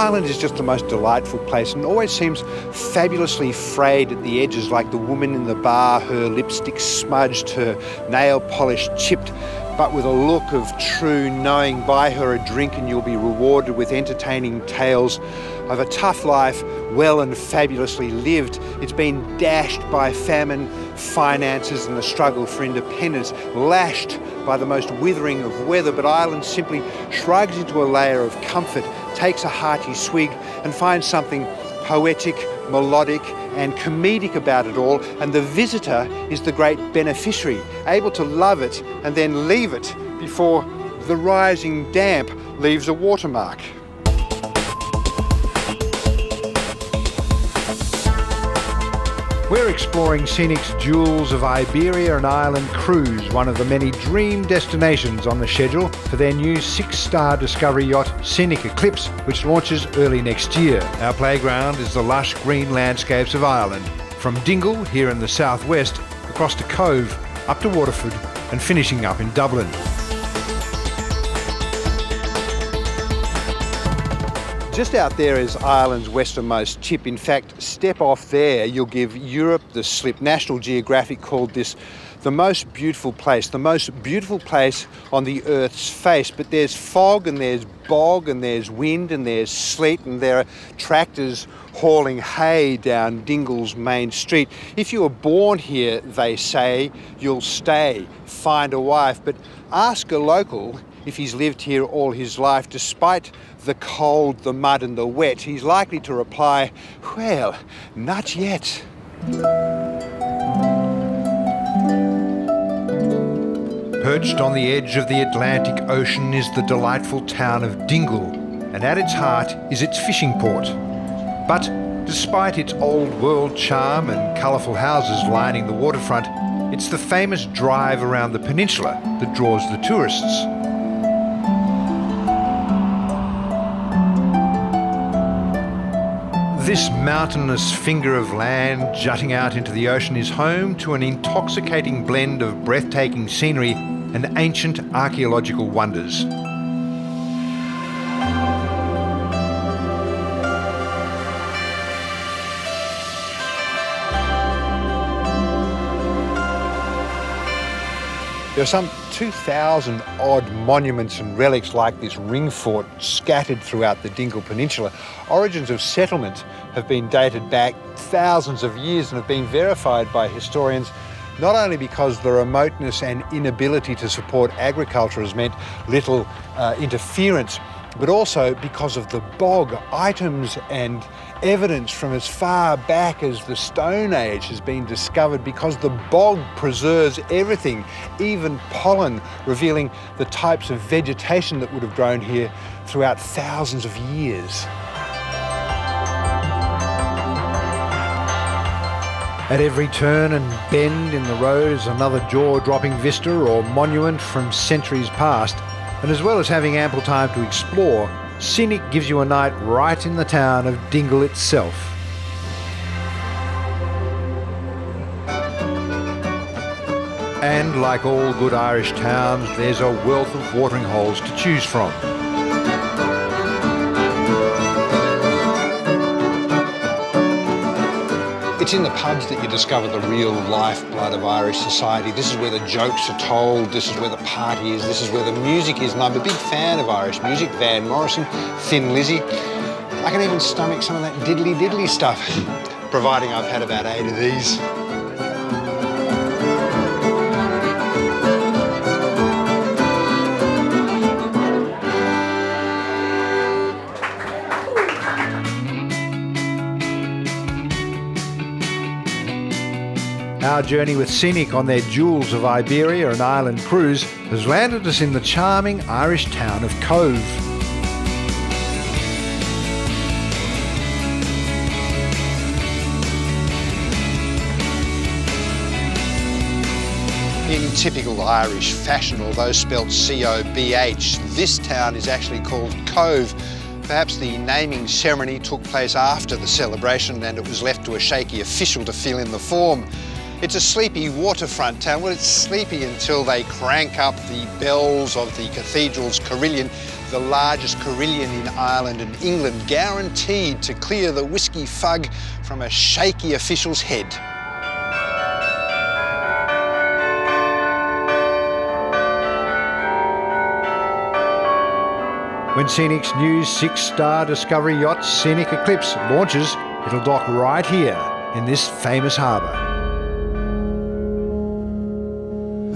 Ireland is just the most delightful place and always seems fabulously frayed at the edges like the woman in the bar, her lipstick smudged, her nail polish chipped, but with a look of true knowing. Buy her a drink and you'll be rewarded with entertaining tales of a tough life, well and fabulously lived. It's been dashed by famine, finances, and the struggle for independence, lashed by the most withering of weather. But Ireland simply shrugs into a layer of comfort, takes a hearty swig, and finds something poetic, melodic, and comedic about it all, and the visitor is the great beneficiary, able to love it and then leave it before the rising damp leaves a watermark. We're exploring Scenic's Jewels of Iberia and Ireland cruise, one of the many dream destinations on the schedule for their new six-star discovery yacht Scenic Eclipse, which launches early next year. Our playground is the lush green landscapes of Ireland, from Dingle here in the southwest, across to Cobh, up to Waterford, and finishing up in Dublin. Just out there is Ireland's westernmost tip. In fact, step off there, you'll give Europe the slip. National Geographic called this the most beautiful place, the most beautiful place on the Earth's face. But there's fog and there's bog and there's wind and there's sleet and there are tractors hauling hay down Dingle's main street. If you were born here, they say, you'll stay, find a wife. But ask a local if he's lived here all his life, despite the cold, the mud, and the wet, he's likely to reply, Well, not yet. Perched on the edge of the Atlantic Ocean is the delightful town of Dingle, and at its heart is its fishing port. But despite its old world charm and colourful houses lining the waterfront, it's the famous drive around the peninsula that draws the tourists. This mountainous finger of land jutting out into the ocean is home to an intoxicating blend of breathtaking scenery and ancient archaeological wonders. There are some 2,000 odd monuments and relics like this ring fort scattered throughout the Dingle Peninsula. Origins of settlement have been dated back thousands of years and have been verified by historians not only because the remoteness and inability to support agriculture has meant little uh, interference but also because of the bog. Items and evidence from as far back as the Stone Age has been discovered because the bog preserves everything, even pollen, revealing the types of vegetation that would have grown here throughout thousands of years. At every turn and bend in the road is another jaw-dropping vista or monument from centuries past, and as well as having ample time to explore, Scenic gives you a night right in the town of Dingle itself. And like all good Irish towns, there's a wealth of watering holes to choose from. It's in the pubs that you discover the real lifeblood of Irish society. This is where the jokes are told, this is where the party is, this is where the music is. And I'm a big fan of Irish music, Van Morrison, Thin Lizzy. I can even stomach some of that diddly diddly stuff, providing I've had about eight of these. Our journey with Scenic on their Jewels of Iberia and Ireland cruise has landed us in the charming Irish town of Cobh. In typical Irish fashion, although spelt C-O-B-H, this town is actually called Cove Perhaps the naming ceremony took place after the celebration and it was left to a shaky official to fill in the form. It's a sleepy waterfront town. Well, it's sleepy until they crank up the bells of the cathedral's carillon. the largest carillon in Ireland and England, guaranteed to clear the whisky fug from a shaky official's head. When Scenic's new six-star Discovery yacht Scenic Eclipse launches, it'll dock right here in this famous harbour.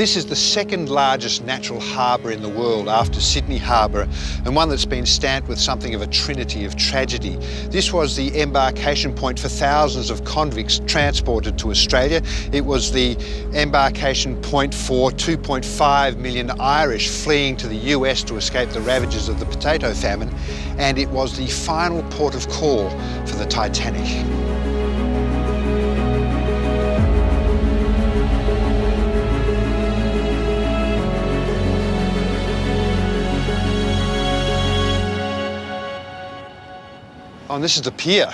This is the second largest natural harbour in the world after Sydney Harbour and one that's been stamped with something of a trinity of tragedy. This was the embarkation point for thousands of convicts transported to Australia. It was the embarkation point for 2.5 million Irish fleeing to the US to escape the ravages of the potato famine. And it was the final port of call for the Titanic. Oh, and this is the pier.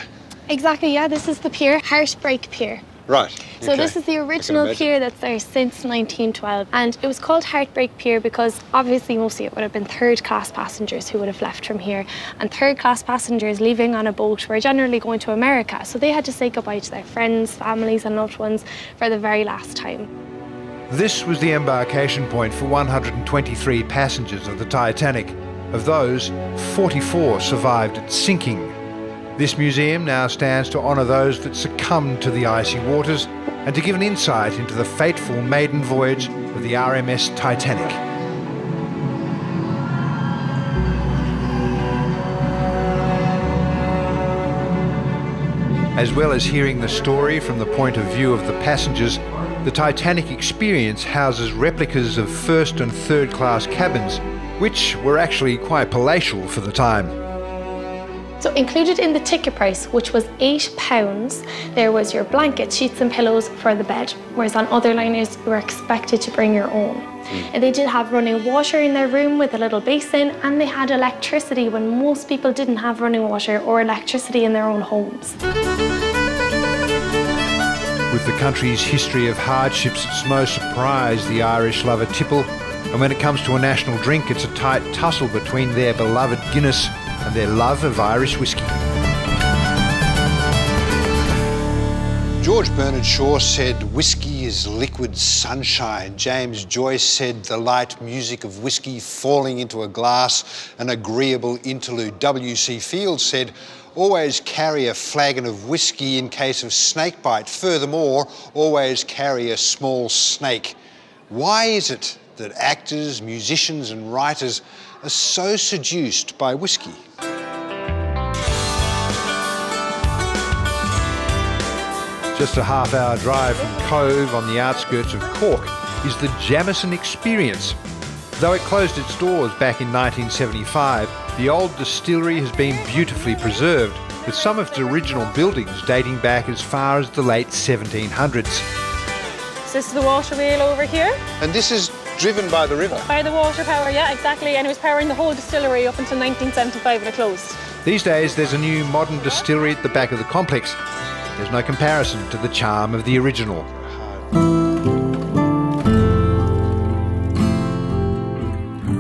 Exactly, yeah, this is the pier, Heartbreak Pier. Right. So okay. this is the original pier that's there since 1912 and it was called Heartbreak Pier because obviously mostly it would have been third class passengers who would have left from here and third class passengers leaving on a boat were generally going to America so they had to say goodbye to their friends, families and loved ones for the very last time. This was the embarkation point for 123 passengers of the Titanic. Of those, 44 survived its sinking. This museum now stands to honour those that succumbed to the icy waters and to give an insight into the fateful maiden voyage of the RMS Titanic. As well as hearing the story from the point of view of the passengers, the Titanic experience houses replicas of first and third class cabins, which were actually quite palatial for the time. So included in the ticket price, which was £8, there was your blanket, sheets and pillows for the bed, whereas on other liners you were expected to bring your own. Mm. And they did have running water in their room with a little basin and they had electricity when most people didn't have running water or electricity in their own homes. With the country's history of hardships, it's no surprise the Irish love a tipple. And when it comes to a national drink, it's a tight tussle between their beloved Guinness and their love of Irish whiskey. George Bernard Shaw said, Whiskey is liquid sunshine. James Joyce said, the light music of whiskey falling into a glass, an agreeable interlude. W.C. Fields said, always carry a flagon of whiskey in case of snakebite. Furthermore, always carry a small snake. Why is it that actors, musicians, and writers are so seduced by whiskey? Just a half hour drive from Cobh on the outskirts of Cork is the Jameson Experience. Though it closed its doors back in 1975, the old distillery has been beautifully preserved, with some of its original buildings dating back as far as the late 1700s. So this the water wheel over here. And this is driven by the river? By the water power, yeah, exactly. And it was powering the whole distillery up until 1975 when it closed. These days, there's a new modern distillery at the back of the complex, there's no comparison to the charm of the original.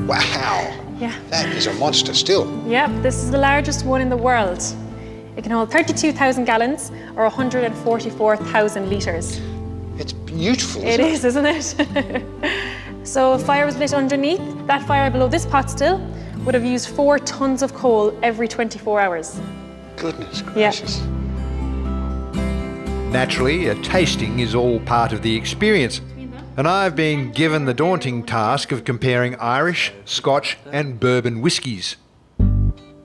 Wow! Yeah. That is a monster still. Yep, this is the largest one in the world. It can hold 32,000 gallons or 144,000 litres. It's beautiful. Isn't it, it is, isn't it? so if fire was lit underneath, that fire below this pot still would have used four tons of coal every 24 hours. Goodness gracious. Yeah. Naturally, a tasting is all part of the experience. And I've been given the daunting task of comparing Irish, Scotch, and bourbon whiskies.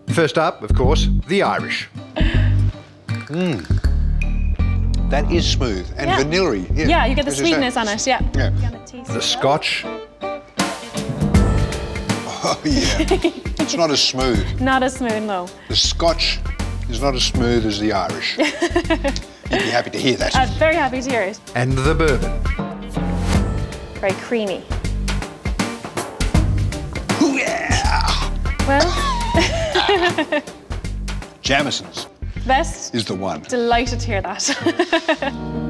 First up, of course, the Irish. Mmm. That is smooth and yeah. vanilla yeah. yeah, you get the sweetness on it, yeah. yeah. The Scotch. Oh, yeah. it's not as smooth. Not as smooth, no. The Scotch is not as smooth as the Irish. You'd be happy to hear that. I'm very happy to hear it. And the bourbon. Very creamy. Ooh, yeah! Well... Jameson's. Best? Is the one. Delighted to hear that.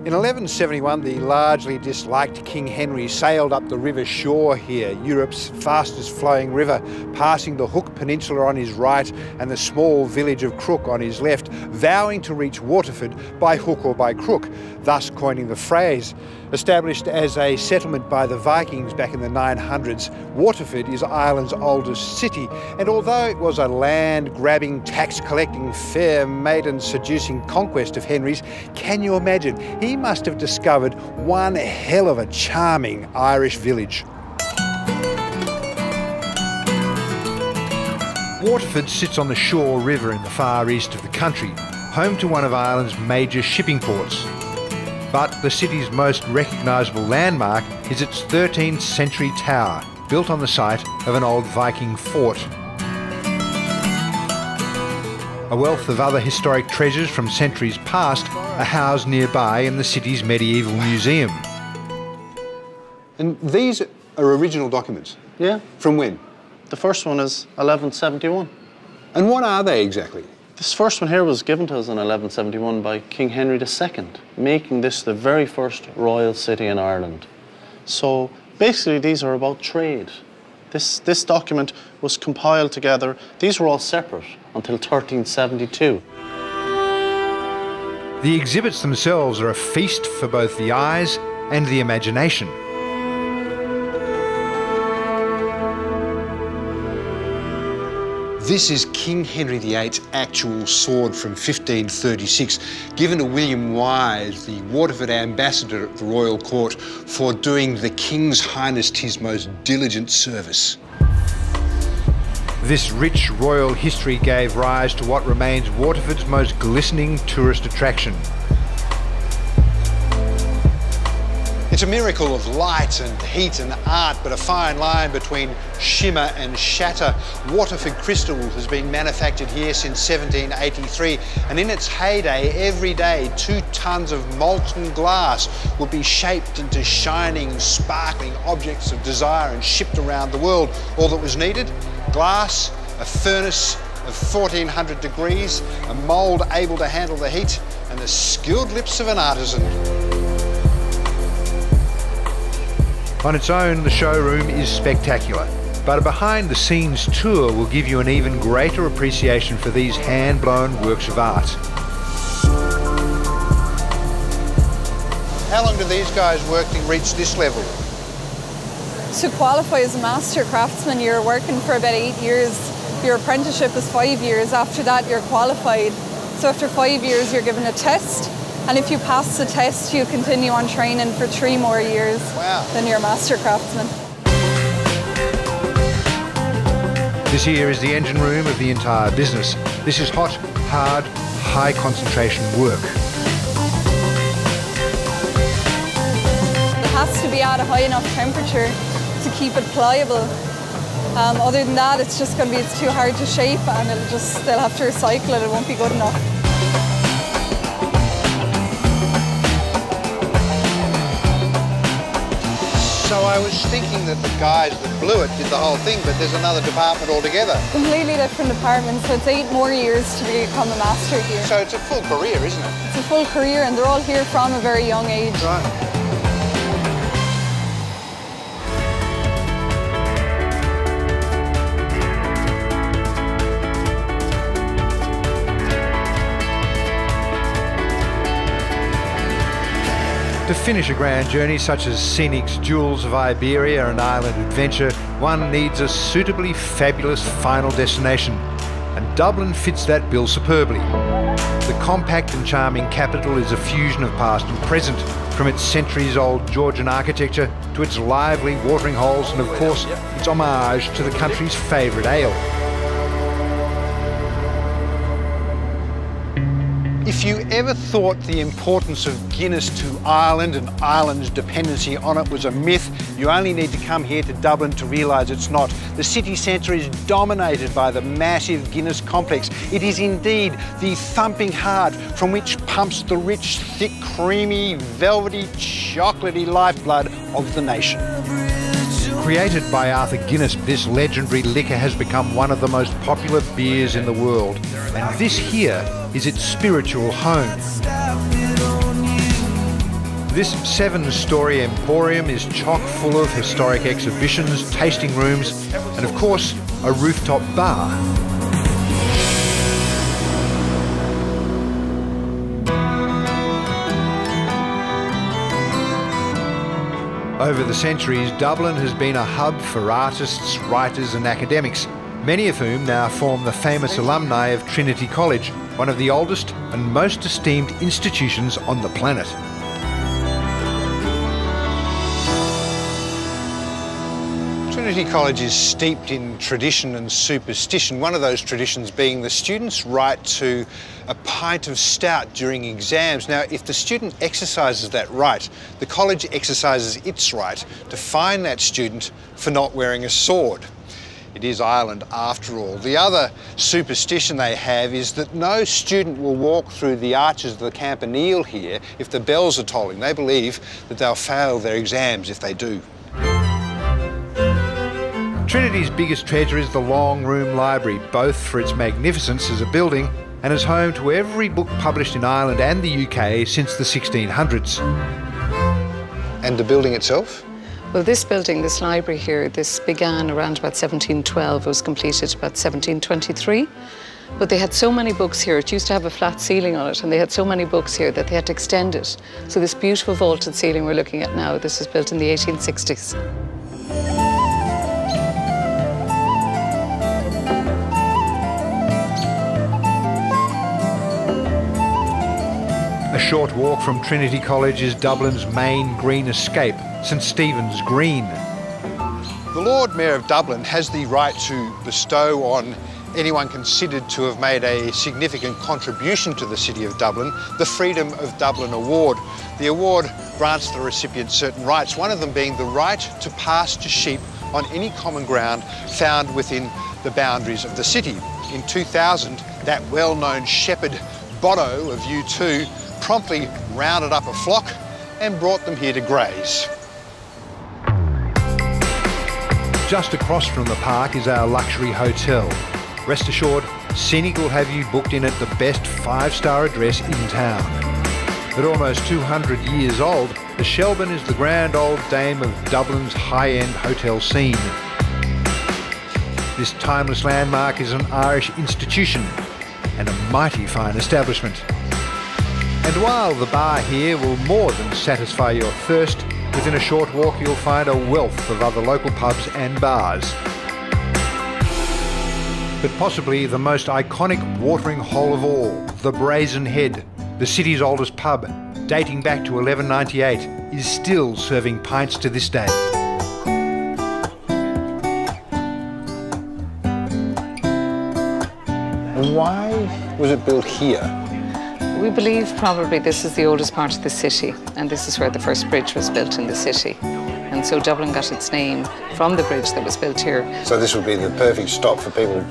In 1171, the largely disliked King Henry sailed up the River Suir here, Europe's fastest flowing river, passing the Hook Peninsula on his right and the small village of Crook on his left, vowing to reach Waterford by hook or by crook, thus coining the phrase. Established as a settlement by the Vikings back in the 900s, Waterford is Ireland's oldest city, and although it was a land grabbing, tax collecting, fair maiden seducing conquest of Henry's, can you imagine? He must have discovered one hell of a charming Irish village. Waterford sits on the Suir River in the far east of the country, home to one of Ireland's major shipping ports. But the city's most recognisable landmark is its 13th century tower, built on the site of an old Viking fort. A wealth of other historic treasures from centuries past are housed nearby in the city's medieval museum. And these are original documents? Yeah. From when? The first one is 1171. And what are they exactly? This first one here was given to us in 1171 by King Henry II, making this the very first royal city in Ireland. So basically, these are about trade. This, this document was compiled together. These were all separate until 1372. The exhibits themselves are a feast for both the eyes and the imagination. This is King Henry VIII's actual sword from 1536, given to William Wise, the Waterford ambassador at the royal court, for doing the King's Highness his most diligent service. This rich royal history gave rise to what remains Waterford's most glistening tourist attraction, It's a miracle of light and heat and art, but a fine line between shimmer and shatter. Waterford crystal has been manufactured here since 1783, and in its heyday, every day, two tons of molten glass would be shaped into shining, sparkling objects of desire and shipped around the world. All that was needed? Glass, a furnace of 1400 degrees, a mould able to handle the heat, and the skilled lips of an artisan. On its own, the showroom is spectacular, but a behind the scenes tour will give you an even greater appreciation for these hand blown works of art. How long do these guys work to reach this level? To qualify as a master craftsman, you're working for about eight years. Your apprenticeship is five years. After that, you're qualified. So after five years, you're given a test and if you pass the test, you continue on training for three more years. Wow. Then you're a master craftsman. This here is the engine room of the entire business. This is hot, hard, high concentration work. It has to be at a high enough temperature to keep it pliable. Um, other than that, it's just going to be it's too hard to shape and it'll just they'll have to recycle it. It won't be good enough. Was thinking that the guys that blew it did the whole thing, but there's another department altogether. Completely different department, so it's eight more years to become a master here. So it's a full career, isn't it? It's a full career, and they're all here from a very young age. Right. To finish a grand journey such as Scenic's Jewels of Iberia and Ireland Adventure, one needs a suitably fabulous final destination, and Dublin fits that bill superbly. The compact and charming capital is a fusion of past and present, from its centuries-old Georgian architecture to its lively watering holes and, of course, its homage to the country's favourite ale. If you ever thought the importance of Guinness to Ireland and Ireland's dependency on it was a myth, you only need to come here to Dublin to realise it's not. The city centre is dominated by the massive Guinness complex. It is indeed the thumping heart from which pumps the rich, thick, creamy, velvety, chocolatey lifeblood of the nation. Created by Arthur Guinness, this legendary liquor has become one of the most popular beers in the world. And this here is its spiritual home. This seven-storey emporium is chock full of historic exhibitions, tasting rooms, and of course, a rooftop bar. Over the centuries, Dublin has been a hub for artists, writers and academics, many of whom now form the famous alumni of Trinity College, one of the oldest and most esteemed institutions on the planet. Trinity College is steeped in tradition and superstition, one of those traditions being the student's right to a pint of stout during exams. Now, if the student exercises that right, the college exercises its right to fine that student for not wearing a sword. It is Ireland after all. The other superstition they have is that no student will walk through the arches of the campanile here if the bells are tolling. They believe that they'll fail their exams if they do. Trinity's biggest treasure is the Long Room Library, both for its magnificence as a building and as home to every book published in Ireland and the UK since the 1600s. And the building itself? Well, this building, this library here, this began around about 1712. It was completed about 1723. But they had so many books here, it used to have a flat ceiling on it, and they had so many books here that they had to extend it. So this beautiful vaulted ceiling we're looking at now, this was built in the 1860s. Short walk from Trinity College is Dublin's main green escape, St Stephen's Green. The Lord Mayor of Dublin has the right to bestow on anyone considered to have made a significant contribution to the City of Dublin the Freedom of Dublin Award. The award grants the recipient certain rights, one of them being the right to pasture sheep on any common ground found within the boundaries of the city. In 2000, that well-known shepherd Bono of U2 promptly rounded up a flock and brought them here to graze. Just across from the park is our luxury hotel. Rest assured, Scenic will have you booked in at the best five-star address in town. At almost 200 years old, the Shelbourne is the grand old dame of Dublin's high-end hotel scene. This timeless landmark is an Irish institution and a mighty fine establishment. And while the bar here will more than satisfy your thirst, within a short walk you'll find a wealth of other local pubs and bars. But possibly the most iconic watering hole of all, the Brazen Head, the city's oldest pub, dating back to 1198, is still serving pints to this day. Why was it built here? We believe probably this is the oldest part of the city, and this is where the first bridge was built in the city. And so Dublin got its name from the bridge that was built here. So this would be the perfect stop for people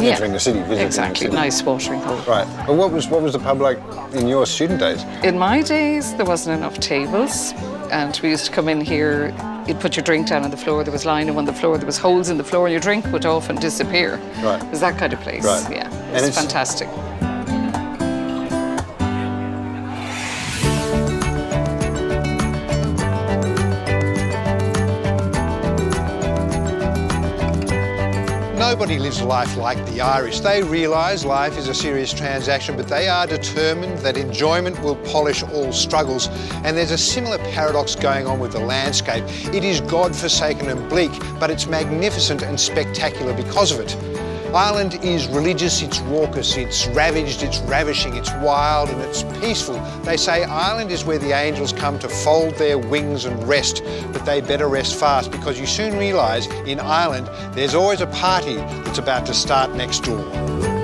Yeah, entering the city, visiting Exactly, the city. nice watering hole. Right. Well, what was what was the pub like in your student days? In my days, there wasn't enough tables, and we used to come in here. You'd put your drink down on the floor. There was lining on the floor. There was holes in the floor, and your drink would often disappear. Right. It was that kind of place. Right. Yeah, And it's it's- fantastic. Nobody lives life like the Irish. They realise life is a serious transaction, but they are determined that enjoyment will polish all struggles. And there's a similar paradox going on with the landscape. It is God-forsaken and bleak, but it's magnificent and spectacular because of it. Ireland is religious, it's raucous, it's ravaged, it's ravishing, it's wild and it's peaceful. They say Ireland is where the angels come to fold their wings and rest, but they better rest fast because you soon realise in Ireland there's always a party that's about to start next door.